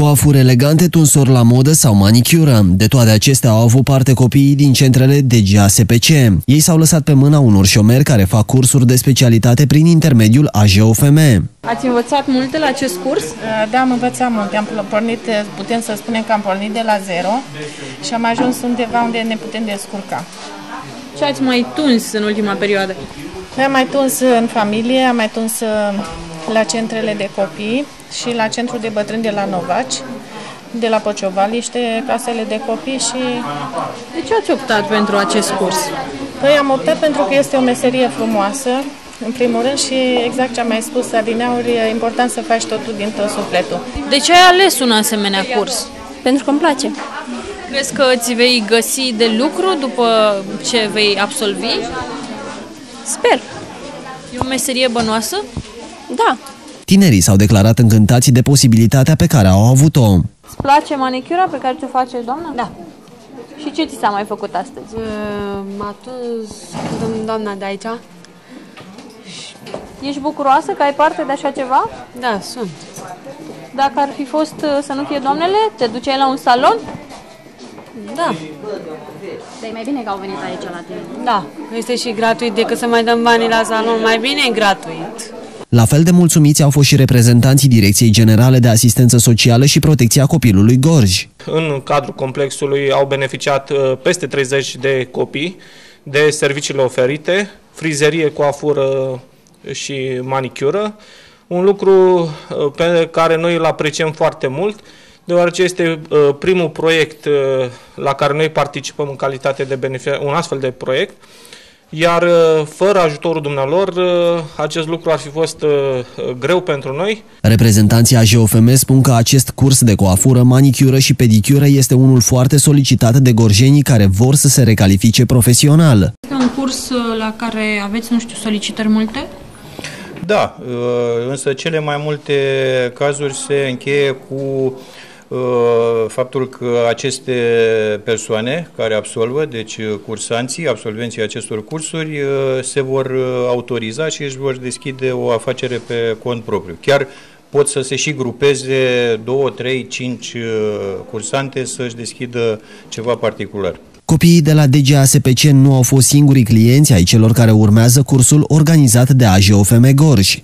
Coafuri elegante, tunsori la modă sau manicură. De toate acestea au avut parte copiii din centrele DGASPC. Ei s-au lăsat pe mâna unor șomeri care fac cursuri de specialitate prin intermediul AJOFM. Ați învățat multe la acest curs? Da, am învățat multe. Am pornit, putem să spunem că am pornit de la zero și am ajuns undeva unde ne putem descurca. Ce ați mai tuns în ultima perioadă? Am mai tuns în familie, am mai tuns la centrele de copii și la centrul de bătrâni de la Novaci, de la Pociovaliște, casele de copii și... De ce ați optat pentru acest curs? Păi am optat pentru că este o meserie frumoasă, în primul rând și exact ce am mai spus adineauri, e important să faci totul din tot sufletul. De ce ai ales un asemenea curs? Pentru că îmi place. Crezi că îți vei găsi de lucru după ce vei absolvi? Sper. E o meserie bănoasă? Da. Tinerii s-au declarat încântați de posibilitatea pe care au avut-o. Îți place manicura pe care ți-o face doamna? Da. Și ce ți s-a mai făcut astăzi? Uh, m-a tuns doamna de aici. Ești bucuroasă că ai parte de așa ceva? Da, sunt. Dacă ar fi fost uh, să nu fie doamnele, te duceai la un salon? Da. Dar e mai bine că au venit aici la tine. Da, este și gratuit decât să mai dăm banii la salon. Mai bine e gratuit. La fel de mulțumiți au fost și reprezentanții Direcției Generale de Asistență Socială și Protecția Copilului Gorj. În cadrul complexului au beneficiat uh, peste 30 de copii de serviciile oferite, frizerie, coafură și manicură, un lucru uh, pe care noi îl apreciem foarte mult, deoarece este uh, primul proiect la care noi participăm în calitate de beneficiar, un astfel de proiect, iar uh, fără ajutorul dumnealor, uh, acest lucru ar fi fost uh, greu pentru noi. Reprezentanții AJOFM spun că acest curs de coafură, manicură și pedicură este unul foarte solicitat de gorjenii care vor să se recalifice profesional. Este un curs la care aveți, nu știu, solicitări multe? Da, însă cele mai multe cazuri se încheie cu Uh, faptul că aceste persoane care absolvă, deci uh, cursanții, absolvenții acestor cursuri, uh, se vor autoriza și își vor deschide o afacere pe cont propriu. Chiar pot să se și grupeze 2, 3, 5 cursante să-și deschidă ceva particular. Copiii de la DGASPC nu au fost singurii clienți ai celor care urmează cursul organizat de AJOFM Gorj.